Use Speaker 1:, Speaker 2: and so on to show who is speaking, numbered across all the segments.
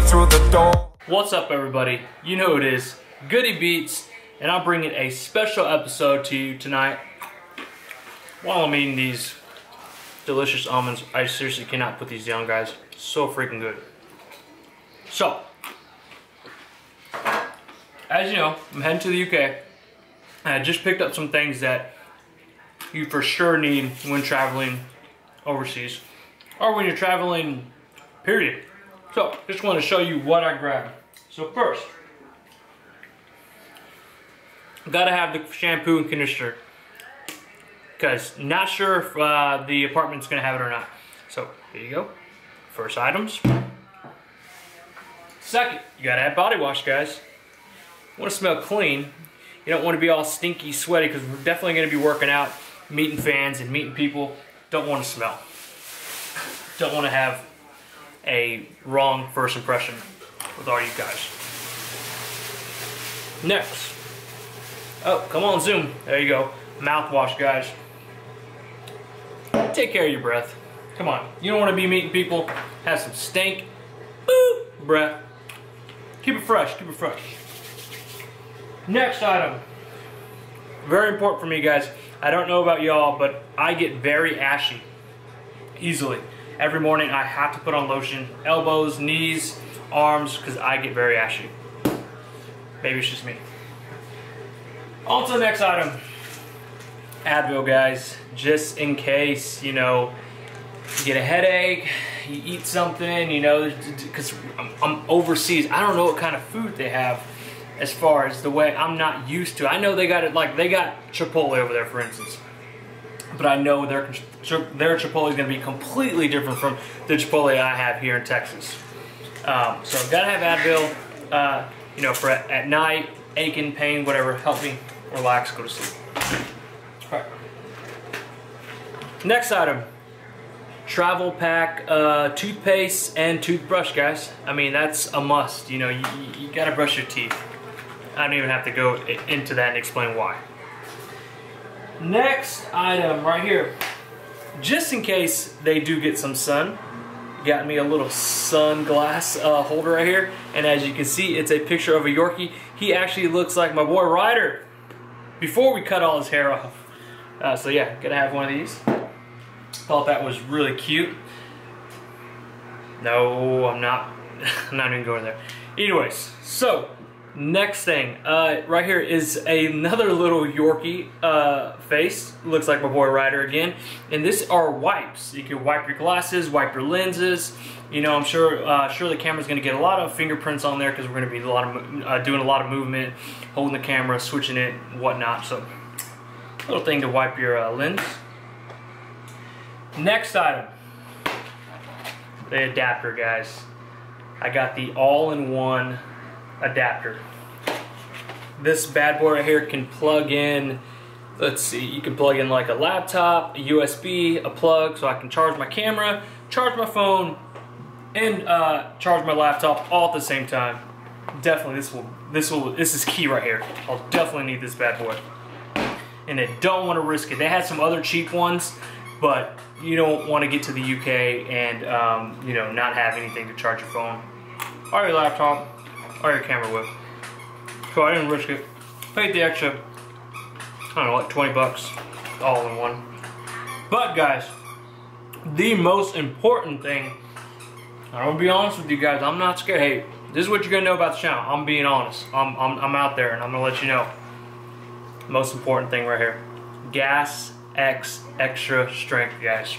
Speaker 1: through the door.
Speaker 2: What's up, everybody? You know it is, Goody Beats, and I'm bringing a special episode to you tonight. While I'm eating these delicious almonds, I seriously cannot put these down, guys. So freaking good. So, as you know, I'm heading to the UK. I just picked up some things that you for sure need when traveling overseas or when you're traveling, period. So, just want to show you what I grabbed. So first, gotta have the shampoo and conditioner because not sure if uh, the apartment's gonna have it or not. So here you go. First items. Second, you gotta have body wash, guys. Wanna smell clean. You don't wanna be all stinky, sweaty because we're definitely gonna be working out, meeting fans and meeting people. Don't wanna smell. Don't wanna have a wrong first impression with all you guys. Next. Oh, come on, zoom. There you go. Mouthwash, guys. Take care of your breath. Come on. You don't want to be meeting people, have some stink, boop, breath. Keep it fresh, keep it fresh. Next item. Very important for me, guys. I don't know about y'all, but I get very ashy easily. Every morning I have to put on lotion, elbows, knees, arms, because I get very ashy. Maybe it's just me. On to the next item. Advil, guys. Just in case, you know, you get a headache, you eat something, you know, because I'm, I'm overseas. I don't know what kind of food they have as far as the way I'm not used to. I know they got it like they got Chipotle over there, for instance. But I know their their Chipotle is going to be completely different from the Chipotle I have here in Texas. Um, so I've got to have Advil, uh, you know, for at, at night, aching, pain, whatever, help me relax, go to sleep. All right. Next item, travel pack uh, toothpaste and toothbrush, guys. I mean, that's a must. You know, you, you gotta brush your teeth. I don't even have to go into that and explain why. Next item right here, just in case they do get some sun, got me a little sunglass uh, holder right here. And as you can see, it's a picture of a Yorkie. He actually looks like my boy Ryder before we cut all his hair off. Uh, so yeah, gonna have one of these. Thought that was really cute. No, I'm not. I'm not even going there. Anyways, so next thing, uh, right here is another little Yorkie uh, face. Looks like my boy Ryder again. And this are wipes. You can wipe your glasses, wipe your lenses. You know, I'm sure uh, sure the camera's going to get a lot of fingerprints on there because we're going to be a lot of uh, doing a lot of movement, holding the camera, switching it, whatnot. So, little thing to wipe your uh, lens. Next item, the adapter, guys. I got the all-in-one adapter. This bad boy right here can plug in, let's see, you can plug in like a laptop, a USB, a plug, so I can charge my camera, charge my phone, and uh, charge my laptop all at the same time. Definitely, this will, this will, this is key right here. I'll definitely need this bad boy. And I don't want to risk it. They had some other cheap ones, but you don't want to get to the UK and um, you know not have anything to charge your phone or your laptop or your camera with. So I didn't risk it. Paid the extra, I don't know, like 20 bucks all in one. But guys, the most important thing, I'm gonna be honest with you guys, I'm not scared. Hey, this is what you're gonna know about the channel. I'm being honest. I'm, I'm, I'm out there and I'm gonna let you know. Most important thing right here. Gas X extra strength, guys.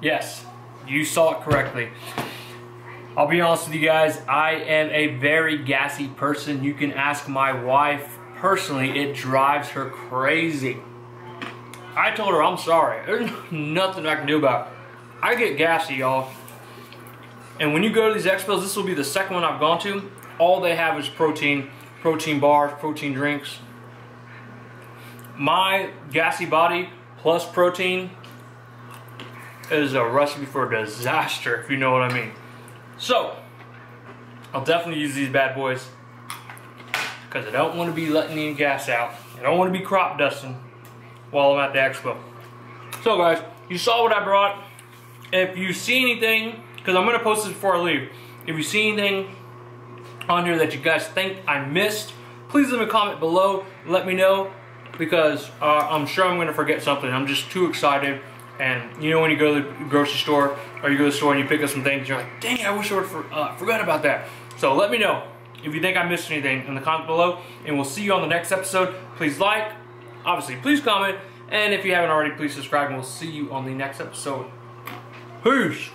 Speaker 2: Yes, you saw it correctly. I'll be honest with you guys, I am a very gassy person. You can ask my wife personally, it drives her crazy. I told her I'm sorry. There's nothing I can do about it. I get gassy, y'all. And when you go to these expos, this will be the second one I've gone to. All they have is protein, protein bars, protein drinks. My gassy body plus protein is a recipe for disaster, if you know what I mean. So, I'll definitely use these bad boys because I don't want to be letting any gas out. I don't want to be crop dusting while I'm at the expo. So guys, you saw what I brought. If you see anything, because I'm gonna post this before I leave. If you see anything on here that you guys think I missed, please leave a comment below. Let me know because uh, I'm sure I'm gonna forget something. I'm just too excited. And you know when you go to the grocery store or you go to the store and you pick up some things, you're like, dang, I wish I would for, uh, forgot about that. So let me know if you think I missed anything in the comments below. And we'll see you on the next episode. Please like, obviously, please comment. And if you haven't already, please subscribe and we'll see you on the next episode. Peace.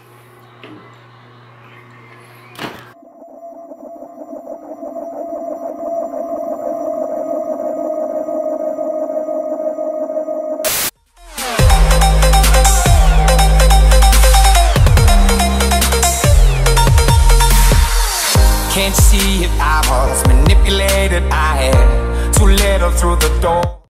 Speaker 1: Through the door.